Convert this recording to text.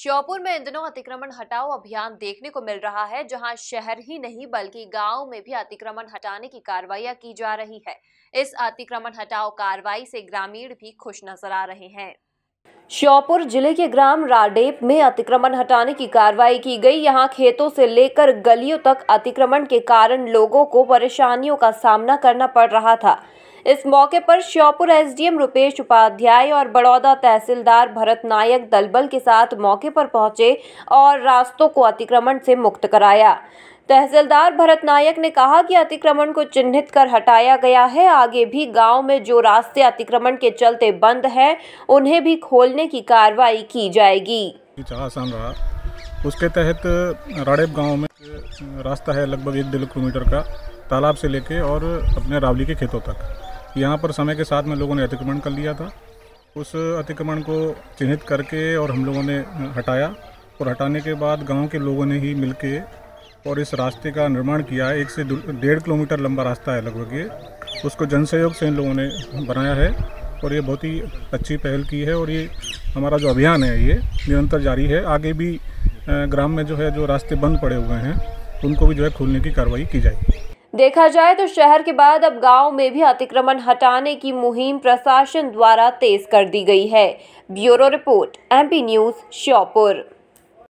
श्योपुर में इन दिनों अतिक्रमण हटाओ अभियान देखने को मिल रहा है, जहाँ शहर ही नहीं बल्कि गाँव में भी अतिक्रमण हटाने की कार्रवाई की जा रही है। इस अतिक्रमण हटाओ कार्रवाई से ग्रामीण भी खुश नज़र आ रहे हैं। श्योपुर ज़िले के ग्राम राडेप में अतिक्रमण हटाने की कार्रवाई की गई। यहाँ खेतों से लेकर गलियों तक अतिक्रमण के कारण लोगों को परेशानियों का सामना करना पड़ रहा था। इस मौके पर श्योपुर एसडीएम रुपेश उपाध्याय और बड़ौदा तहसीलदार भरत नायक दलबल के साथ मौके पर पहुँचे और रास्तों को अतिक्रमण से मुक्त कराया। तहसीलदार भरत नायक ने कहा कि अतिक्रमण को चिन्हित कर हटाया गया है। आगे भी गाँव में जो रास्ते अतिक्रमण के चलते बंद हैं, उन्हें भी खोलने की कार्रवाई की जाएगी। उसके तहत राड़ेब गाँव में रास्ता है लगभग एक डेढ़ किलोमीटर का, तालाब से लेके और अपने रावली के खेतों तक। यहाँ पर समय के साथ में लोगों ने अतिक्रमण कर लिया था। उस अतिक्रमण को चिन्हित करके और हम लोगों ने हटाया और हटाने के बाद गाँव के लोगों ने ही मिलके और इस रास्ते का निर्माण किया। है एक से डेढ़ किलोमीटर लंबा रास्ता है लगभग ये। उसको जन सहयोग से इन लोगों ने बनाया है और ये बहुत ही अच्छी पहल की है और ये हमारा जो अभियान है ये निरंतर जारी है। आगे भी ग्राम में जो है जो रास्ते बंद पड़े हुए हैं, उनको भी जो है खोलने की कार्रवाई की जाएगी। देखा जाए तो शहर के बाद अब गाँव में भी अतिक्रमण हटाने की मुहिम प्रशासन द्वारा तेज कर दी गई है। Bureau report, MP news, Sheopur.